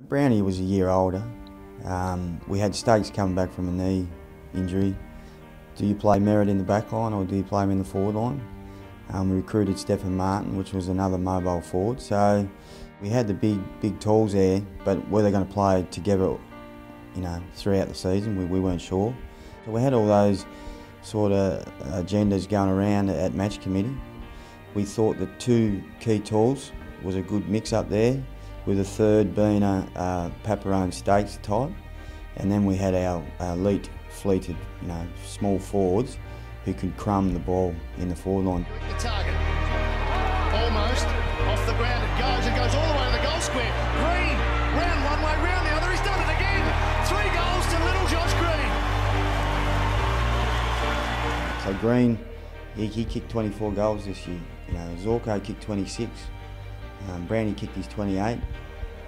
Brownie was a year older. Um, we had Stakes coming back from a knee injury. Do you play Merrett in the back line or do you play him in the forward line? Um, we recruited Stefan Martin, which was another mobile forward. So we had the big, big tools there, but were they going to play together, you know, throughout the season? We, we weren't sure. So we had all those sort of agendas going around at match committee. We thought the two key tools was a good mix up there with a third being a, a Paparone Stakes type. And then we had our, elite fleeted, you know, small forwards who could crumb the ball in the forward line. The target. Almost. Off the ground it goes. It goes all the way to the goal square. Green. Round one way, round the other. He's done it again. Three goals to little Josh Green. So Green, he, he kicked 24 goals this year. You know, Zorko kicked 26. Um, Brandy kicked his 28.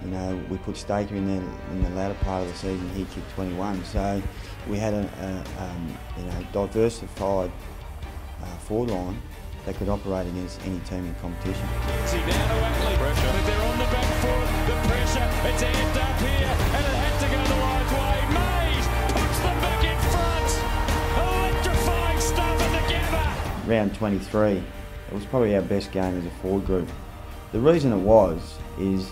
You know, we put Staker in there in the latter part of the season. He kicked 21. So we had a, a um, you know diversified uh, forward line that could operate against any team in competition. See now to Ackley, pressure. but they're on the back foot. The pressure, it's amped up here, and it had to go the right way. Mayes puts them back in front. Electrifying stuff at the Gabba. Round 23, it was probably our best game as a forward group. The reason it was is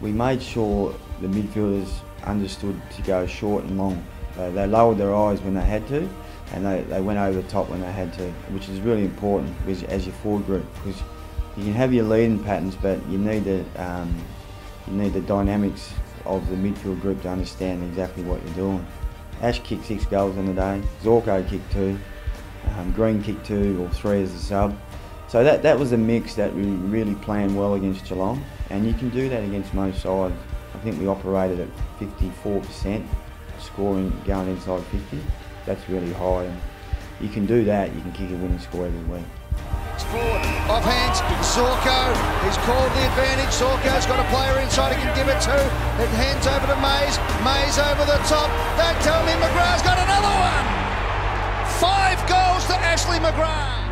we made sure the midfielders understood to go short and long. They, they lowered their eyes when they had to, and they, they went over the top when they had to, which is really important as, as your forward group because you can have your leading patterns, but you need the um, you need the dynamics of the midfield group to understand exactly what you're doing. Ash kicked six goals in the day. Zorko kicked two. Um, Green kicked two or three as a sub. So that, that was a mix that we really planned well against Geelong, and you can do that against most sides. I think we operated at 54% scoring going inside 50. That's really high, and you can do that. You can kick a winning score every week. Forward, off hands, Zorko. He's called the advantage. Zorko's got a player inside he can give it to. It hands over to Mayes. Mayes over the top. Don't tell me McGrath's got another one. Five goals to Ashley McGrath.